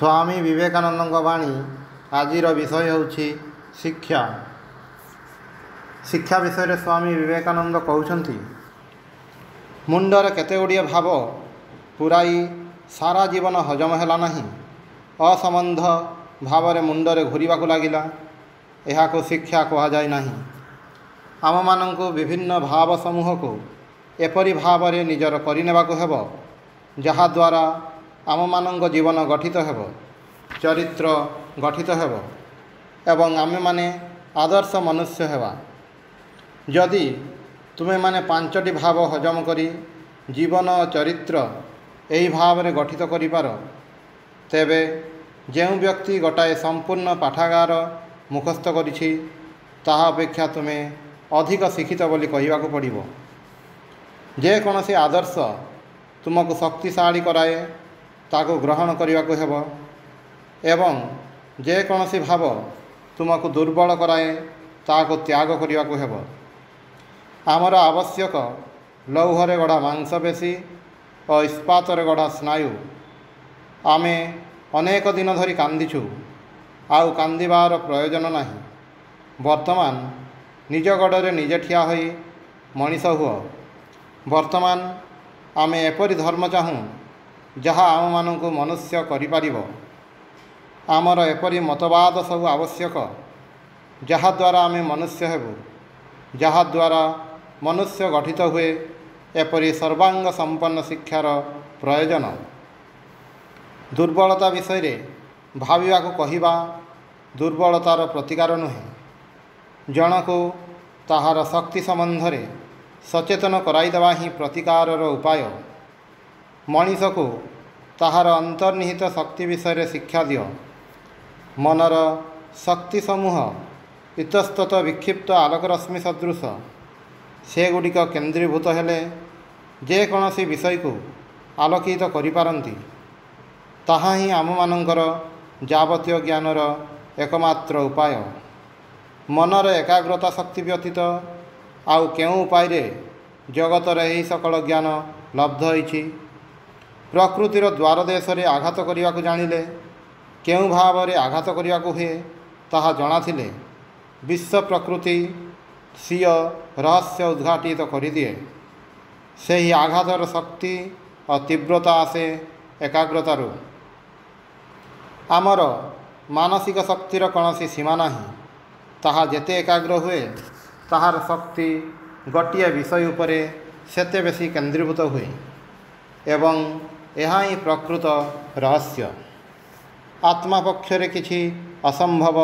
ସ୍ୱାମୀ ବିବେକାନନ୍ଦଙ୍କ ବାଣୀ ଆଜିର ବିଷୟ ହେଉଛି ଶିକ୍ଷା। ଶିକ୍ଷା ବିଷୟରେ ସ୍ୱାମୀ ବିବେକାନନ୍ଦ କହୁଛନ୍ତି ମୁଣ୍ଡରେ କେତେ ଗୁଡ଼ିଏ ଭାବ ପୁରାଇ ସାରା ଜୀବନ ହଜମ ହେଲା ନାହିଁ। ଅସମ୍ବନ୍ଧ ଭାବରେ ମୁଣ୍ଡରେ ଘୂରିବାକୁ ଲାଗିଲା। ଏହାକୁ ଶିକ୍ଷା କୁହାଯାଏ ନାହିଁ। ଆମମାନଙ୍କୁ ବିଭିନ୍ନ ଭାବ ସମୂହକୁ ଏପରି ଭାବରେ ନିଜର କରିନେବାକୁ ହେବ ଯାହାଦ୍ୱାରା ଆମମାନଙ୍କ ଜୀବନ ଗଠିତ ହେବ ଚରିତ୍ର ଗଠିତ ହେବ ଏବଂ ଆମେମାନେ ଆଦର୍ଶ ମନୁଷ୍ୟ ହେବା। ଯଦି ତୁମେମାନେ ପାଞ୍ଚଟି ଭାବ ହଜମ କରି ଜୀବନ ଚରିତ୍ର ଏହି ଭାବରେ ଗଠିତ କରିପାର ତେବେ ଯେଉଁ ବ୍ୟକ୍ତି ଗୋଟାଏ ସମ୍ପୂର୍ଣ୍ଣ ପାଠାଗାର ମୁଖସ୍ଥ କରିଛି ତାହା ଅପେକ୍ଷା ତୁମେ ଅଧିକ ଶିକ୍ଷିତ ବୋଲି କହିବାକୁ ପଡ଼ିବ। ଯେକୌଣସି ଆଦର୍ଶ ତୁମକୁ ଶକ୍ତିଶାଳୀ କରାଏ ତାକୁ ଗ୍ରହଣ କରିବାକୁ ହେବ ଏବଂ ଯେକୌଣସି ଭାବ ତୁମକୁ ଦୁର୍ବଳ କରାଏ ତାହାକୁ ତ୍ୟାଗ କରିବାକୁ ହେବ। ଆମର ଆବଶ୍ୟକ ଲୌହରେ ଗଢ଼ା ମାଂସପେଶୀ ଓ ଇସ୍ପାତରେ ଗଢ଼ା ସ୍ନାୟୁ। ଆମେ ଅନେକ ଦିନ ଧରି କାନ୍ଦିଛୁ ଆଉ କାନ୍ଦିବାର ପ୍ରୟୋଜନ ନାହିଁ। ବର୍ତ୍ତମାନ ନିଜ ଗୋଡ଼ରେ ନିଜେ ଠିଆ ହୋଇ ମଣିଷ ହୁଅ। ବର୍ତ୍ତମାନ ଆମେ ଏପରି ଧର୍ମ ଚାହୁଁ ଯାହା ଆମମାନଙ୍କୁ ମନୁଷ୍ୟ କରିପାରିବ। ଆମର ଏପରି ମତବାଦ ସବୁ ଆବଶ୍ୟକ ଯାହାଦ୍ୱାରା ଆମେ ମନୁଷ୍ୟ ହେବୁ। ଯାହାଦ୍ୱାରା ମନୁଷ୍ୟ ଗଠିତ ହୁଏ ଏପରି ସର୍ବାଙ୍ଗ ସମ୍ପନ୍ନ ଶିକ୍ଷାର ପ୍ରୟୋଜନ। ଦୁର୍ବଳତା ବିଷୟରେ ଭାବିବାକୁ କହିବା ଦୁର୍ବଳତାର ପ୍ରତିକାର ନୁହେଁ। ଜଣକୁ ତାହାର ଶକ୍ତି ସମ୍ବନ୍ଧରେ ସଚେତନ କରାଇଦେବା ହିଁ ପ୍ରତିକାରର ଉପାୟ। ମଣିଷକୁ ତାହାର ଅନ୍ତର୍ନିହିତ ଶକ୍ତି ବିଷୟରେ ଶିକ୍ଷା ଦିଅ। ମନର ଶକ୍ତି ସମୂହ ଇତସ୍ତତ ବିକ୍ଷିପ୍ତ ଆଲୋକରଶ୍ମି ସଦୃଶ ସେଗୁଡ଼ିକ କେନ୍ଦ୍ରୀଭୂତ ହେଲେ ଯେକୌଣସି ବିଷୟକୁ ଆଲୋକିତ କରିପାରନ୍ତି। ତାହା ହିଁ ଆମମାନଙ୍କର ଯାବତୀୟ ଜ୍ଞାନର ଏକମାତ୍ର ଉପାୟ। ମନର ଏକାଗ୍ରତା ଶକ୍ତି ବ୍ୟତୀତ ଆଉ କେଉଁ ଉପାୟରେ ଜଗତରେ ଏହି ସକଳ ଜ୍ଞାନ ଲବ୍ଧ ହୋଇଛି? ପ୍ରକୃତିର ଦ୍ୱାର ଦେଶରେ ଆଘାତ କରିବାକୁ ଜାଣିଲେ କେଉଁ ଭାବରେ ଆଘାତ କରିବାକୁ ହୁଏ ତାହା ଜଣାଥିଲେ। ବିଶ୍ୱ ପ୍ରକୃତି ସିଅ ରହସ୍ୟ ଉଦ୍ଘାଟିତ କରିଦିଏ। ସେହି ଆଘାତର ଶକ୍ତି ଓ ତୀବ୍ରତା ଆସେ ଏକାଗ୍ରତାରୁ। ଆମର ମାନସିକ ଶକ୍ତିର କୌଣସି ସୀମା ନାହିଁ। ତାହା ଯେତେ ଏକାଗ୍ର ହୁଏ ତାହାର ଶକ୍ତି ଗୋଟିଏ ବିଷୟ ଉପରେ ସେତେ ବେଶୀ କେନ୍ଦ୍ରୀଭୂତ ହୁଏ। ଏବଂ ଏହା ହିଁ ପ୍ରକୃତ ରହସ୍ୟ ଆତ୍ମା ପକ୍ଷରେ କିଛି ଅସମ୍ଭବ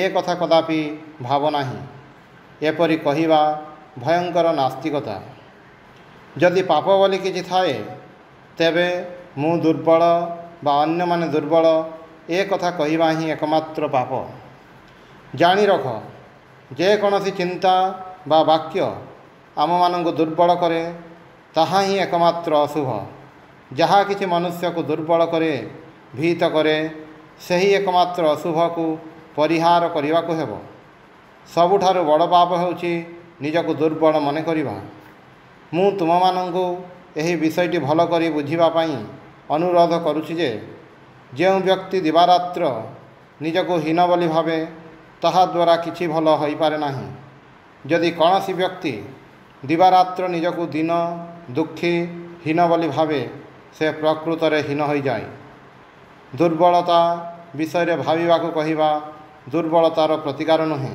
ଏ କଥା କଦାପି ଭାବ ନାହିଁ ଏପରି କହିବା ଭୟଙ୍କର ନାସ୍ତିକତା ଯଦି ପାପ ବୋଲି କିଛି ଥାଏ ତେବେ ମୁଁ ଦୁର୍ବଳ ବା ଅନ୍ୟମାନେ ଦୁର୍ବଳ ଏ କଥା କହିବା ହିଁ ଏକମାତ୍ର ପାପ ଜାଣି ରଖ ଯେକୌଣସି ଚିନ୍ତା ବା ବାକ୍ୟ ଆମମାନଙ୍କୁ ଦୁର୍ବଳ କରେ ତାହା ହିଁ ଏକମାତ୍ର ଅଶୁଭ। ଯାହା କିଛି ମନୁଷ୍ୟକୁ ଦୁର୍ବଳ କରେ ଭୀତ କରେ ସେହି ଏକମାତ୍ର ଅଶୁଭକୁ ପରିହାର କରିବାକୁ ହେବ ସବୁଠାରୁ ବଡ଼ ପାପ ହେଉଛି ନିଜକୁ ଦୁର୍ବଳ ମନେ କରିବା। ମୁଁ ତୁମମାନଙ୍କୁ ଏହି ବିଷୟଟି ଭଲ କରି ବୁଝିବା ପାଇଁ ଅନୁରୋଧ କରୁଛି ଯେ ଯେଉଁ ବ୍ୟକ୍ତି ଦିବାରାତ୍ର ନିଜକୁ ହୀନ ବୋଲି ଭାବେ ତାହାଦ୍ୱାରା କିଛି ଭଲ ହୋଇପାରେ ନାହିଁ। ଯଦି କୌଣସି ବ୍ୟକ୍ତି ଦିବାରାତ୍ର ନିଜକୁ ଦିନ ଦୁଃଖୀ ହୀନ ବୋଲି ଭାବେ ସେ ପ୍ରକୃତରେ ହୀନ ହୋଇଯାଏ। ଦୁର୍ବଳତା ବିଷୟରେ ଭାବିବାକୁ କହିବା ଦୁର୍ବଳତାର ପ୍ରତିକାର ନୁହେଁ।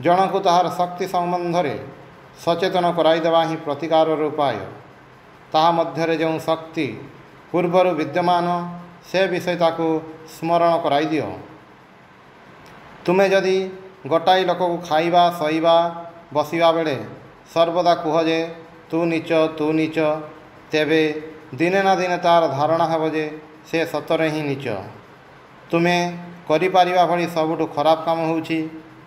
ଜଣକୁ ତାହାର ଶକ୍ତି ସମ୍ବନ୍ଧରେ ସଚେତନ କରାଇଦେବା ହିଁ ପ୍ରତିକାରର ଉପାୟ। ତାହା ମଧ୍ୟରେ ଯେଉଁ ଶକ୍ତି ପୂର୍ବରୁ ବିଦ୍ୟମାନ ସେ ବିଷୟ ତାକୁ ସ୍ମରଣ କରାଇଦିଅ। ତୁମେ ଯଦି ଗୋଟାଏ ଲୋକକୁ ଖାଇବା ଶୋଇବା ବସିବା ବେଳେ ସର୍ବଦା କୁହ ଯେ ତୁ ନିଚ ତୁ ନିଚ ତେବେ ଦିନେ ନା ଦିନେ ତା'ର ଧାରଣା ହେବ ଯେ ସେ ସତରେ ହିଁ ନିଚ। ତୁମେ କରିପାରିବା ଭଳି ସବୁଠୁ ଖରାପ କାମ ହେଉଛି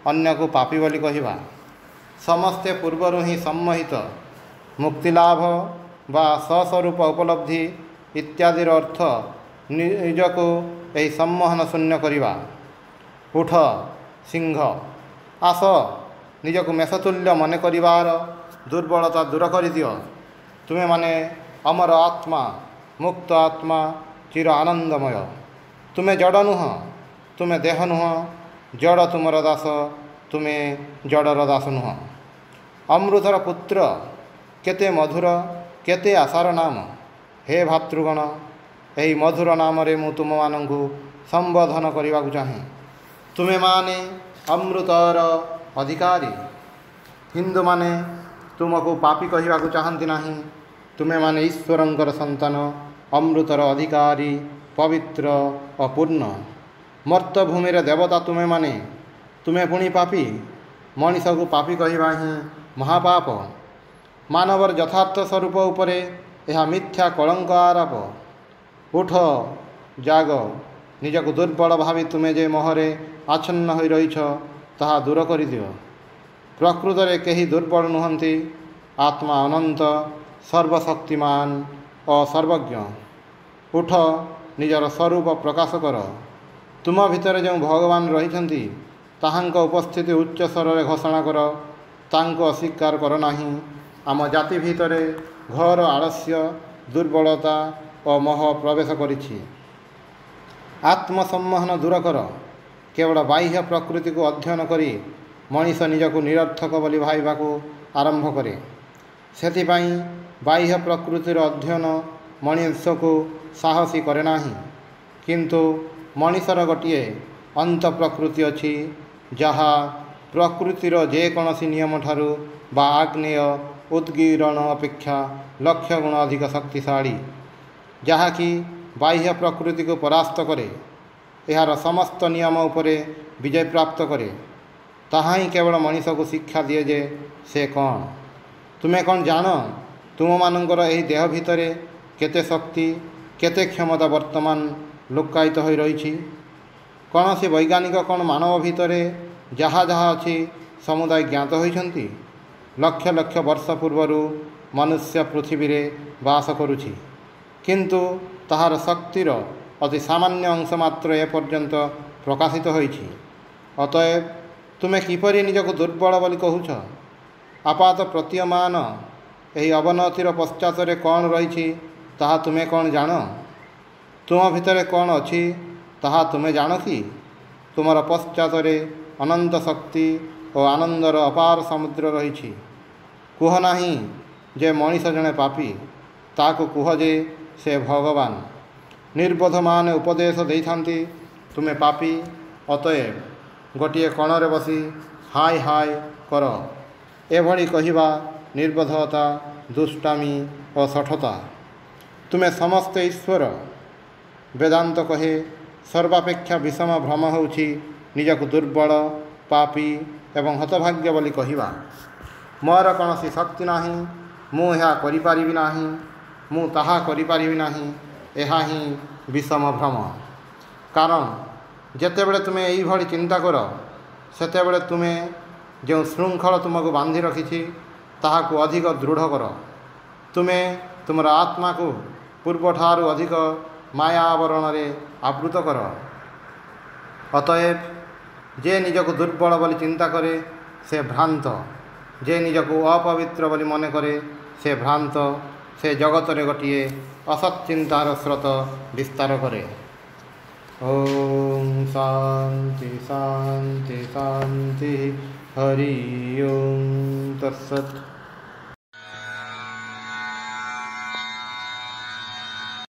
ଅନ୍ୟକୁ ପାପି ବୋଲି କହିବା। ସମସ୍ତେ ପୂର୍ବରୁ ହିଁ ସମ୍ମୋହିତ। ମୁକ୍ତିଲାଭ ବା ସସ୍ୱରୂପ ଉପଲବ୍ଧି ଇତ୍ୟାଦିର ଅର୍ଥ ନିଜକୁ ଏହି ସମ୍ମୋହନ ଶୂନ୍ୟ କରିବା। ଉଠ ସିଂହ ଆସ ନିଜକୁ ମେଷତୁଲ୍ୟ ମନେ କରିବାର ଦୁର୍ବଳତା ଦୂର କରିଦିଅ। ତୁମେମାନେ ଅମର ଆତ୍ମା ମୁକ୍ତ ଆତ୍ମା ଚିର ଆନନ୍ଦମୟ। ତୁମେ ଜଡ଼ ନୁହଁ ତୁମେ ଦେହ ନୁହଁ ଜଡ଼ ତୁମର ଦାସ ତୁମେ ଜଡ଼ର ଦାସ ନୁହଁ। ଅମୃତର ପୁତ୍ର କେତେ ମଧୁର କେତେ ଆଶାର ନାମ। ହେ ଭାତୃଗଣ ଏହି ମଧୁର ନାମରେ ମୁଁ ତୁମମାନଙ୍କୁ ସମ୍ବୋଧନ କରିବାକୁ ଚାହେଁ। ତୁମେମାନେ ଅମୃତର ଅଧିକାରୀ। ହିନ୍ଦୁମାନେ ତୁମକୁ ପାପି କହିବାକୁ ଚାହାନ୍ତି ନାହିଁ। ତୁମେମାନେ ଈଶ୍ୱରଙ୍କର ସନ୍ତାନ ଅମୃତର ଅଧିକାରୀ ପବିତ୍ର ଓ ପୂର୍ଣ୍ଣ। ମର୍ତ୍ତଭୂମିର ଦେବତା ତୁମେମାନେ ତୁମେ ପୁଣି ପାପି? ମଣିଷକୁ ପାପି କହିବା ହିଁ ମହାପାପ। ମାନବର ଯଥାର୍ଥ ସ୍ୱରୂପ ଉପରେ ଏହା ମିଥ୍ୟା କଳଙ୍କ ଆରୋପ। ଉଠ ଜାଗ ନିଜକୁ ଦୁର୍ବଳ ଭାବି ତୁମେ ଯେ ମୋହରେ ଆଚ୍ଛନ୍ନ ହୋଇ ରହିଛ ତାହା ଦୂର କରିଦିଅ। ପ୍ରକୃତରେ କେହି ଦୁର୍ବଳ ନୁହନ୍ତି। ଆତ୍ମା ଅନନ୍ତ ସର୍ବଶକ୍ତିମାନ ଓ ସର୍ବଜ୍ଞ। ଉଠ ନିଜର ସ୍ୱରୂପ ପ୍ରକାଶ କର। ତୁମ ଭିତରେ ଯେଉଁ ଭଗବାନ ରହିଛନ୍ତି ତାହାଙ୍କ ଉପସ୍ଥିତି ଉଚ୍ଚ ସ୍ୱରରେ ଘୋଷଣା କର। ତାଙ୍କୁ ଅସ୍ୱୀକାର କର ନାହିଁ। ଆମ ଜାତି ଭିତରେ ଘୋର ଆଳସ୍ୟ ଦୁର୍ବଳତା ଓ ମୋହ ପ୍ରବେଶ କରିଛି। ଆତ୍ମସମ୍ମୋହନ ଦୂର କର। କେବଳ ବାହ୍ୟ ପ୍ରକୃତିକୁ ଅଧ୍ୟୟନ କରି ମଣିଷ ନିଜକୁ ନିରର୍ଥକ ବୋଲି ଭାବିବାକୁ ଆରମ୍ଭ କରେ। ସେଥିପାଇଁ ବାହ୍ୟ ପ୍ରକୃତିର ଅଧ୍ୟୟନ ମଣିଷକୁ ସାହସୀ କରେ ନାହିଁ କିନ୍ତୁ ମଣିଷର ଗୋଟିଏ ଅନ୍ତ ପ୍ରକୃତି ଅଛି ଯାହା ପ୍ରକୃତିର ଯେକୌଣସି ନିୟମଠାରୁ ବା ଆଗ୍ନେୟ ଉଦ୍ଗୀରଣ ଅପେକ୍ଷା ଲକ୍ଷ ଗୁଣ ଅଧିକ ଶକ୍ତିଶାଳୀ ଯାହାକି ବାହ୍ୟ ପ୍ରକୃତିକୁ ପରାସ୍ତ କରେ ଏହାର ସମସ୍ତ ନିୟମ ଉପରେ ବିଜୟ ପ୍ରାପ୍ତ କରେ। ତାହା ହିଁ କେବଳ ମଣିଷକୁ ଶିକ୍ଷା ଦିଏ ଯେ ସେ କ'ଣ। ତୁମେ କ'ଣ ଜାଣ? ତୁମମାନଙ୍କର ଏହି ଦେହ ଭିତରେ କେତେ ଶକ୍ତି କେତେ କ୍ଷମତା ବର୍ତ୍ତମାନ ଲୁକାୟିତ ହୋଇ ରହିଛି? କୌଣସି ବୈଜ୍ଞାନିକ କ'ଣ ମାନବ ଭିତରେ ଯାହା ଯାହା ଅଛି ସମୁଦାୟ ଜ୍ଞାତ ହୋଇଛନ୍ତି? ଲକ୍ଷ ଲକ୍ଷ ବର୍ଷ ପୂର୍ବରୁ ମନୁଷ୍ୟ ପୃଥିବୀରେ ବାସ କରୁଛି। କିନ୍ତୁ ତାହାର ଶକ୍ତିର ଅତି ସାମାନ୍ୟ ଅଂଶ ମାତ୍ର ଏପର୍ଯ୍ୟନ୍ତ ପ୍ରକାଶିତ ହୋଇଛି। ଅତଏବ ତୁମେ କିପରି ନିଜକୁ ଦୁର୍ବଳ ବୋଲି କହୁଛ? ଆପାତ ପ୍ରତୀୟମାନ ଏହି ଅବନତିର ପଶ୍ଚାତରେ କ'ଣ ରହିଛି ତାହା ତୁମେ କ'ଣ ଜାଣ? ତୁମ ଭିତରେ କ'ଣ ଅଛି ତାହା ତୁମେ ଜାଣ କି? ତୁମର ପଶ୍ଚାତରେ ଅନନ୍ତ ଶକ୍ତି ଓ ଆନନ୍ଦର ଅପାର ସମୁଦ୍ର ରହିଛି। କୁହ ନାହିଁ ଯେ ମଣିଷ ଜଣେ ପାପି ତାକୁ କୁହ ଯେ ସେ ଭଗବାନ। ନିର୍ବୋଧମାନେ ଉପଦେଶ ଦେଇଥାନ୍ତି ତୁମେ ପାପି ଅତଏବ ଗୋଟିଏ କଣରେ ବସି ହାଇ ହାଇ କର। ଏଭଳି କହିବା ନିର୍ବୋଧତା ଦୁଷ୍ଟାମି ଓ ଶଠତା ତୁମେ ସମସ୍ତେ ଈଶ୍ୱର ବେଦାନ୍ତ କହେ ସର୍ବାପେକ୍ଷା ବିଷମ ଭ୍ରମ ହେଉଛି ନିଜକୁ ଦୁର୍ବଳ ପାପି ଏବଂ ହତଭାଗ୍ୟ ବୋଲି କହିବା ମୋର କୌଣସି ଶକ୍ତି ନାହିଁ ମୁଁ ଏହା କରିପାରିବି ନାହିଁ ମୁଁ ତାହା କରିପାରିବି ନାହିଁ ଏହା ହିଁ ବିଷମ ଭ୍ରମ। କାରଣ ଯେତେବେଳେ ତୁମେ ଏଇଭଳି ଚିନ୍ତା କର ସେତେବେଳେ ତୁମେ ଯେଉଁ ଶୃଙ୍ଖଳ ତୁମକୁ ବାନ୍ଧି ରଖିଛି ତାହାକୁ ଅଧିକ ଦୃଢ଼ କର। ତୁମେ ତୁମର ଆତ୍ମାକୁ ପୂର୍ବଠାରୁ ଅଧିକ ମାୟା ଆବରଣରେ ଆବୃତ କର। ଅତଏବ ଯେ ନିଜକୁ ଦୁର୍ବଳ ବୋଲି ଚିନ୍ତା କରେ ସେ ଭ୍ରାନ୍ତ। ଯେ ନିଜକୁ ଅପବିତ୍ର ବୋଲି ମନେ କରେ ସେ ଭ୍ରାନ୍ତ। ସେ ଜଗତରେ ଗୋଟିଏ ଅସତ୍ ଚିନ୍ତାର ସ୍ରୋତ ବିସ୍ତାର କରେ। ଓಂ ଶାନ୍ତି ଶାନ୍ତି ଶାନ୍ତି। हरि ओम तत्सत।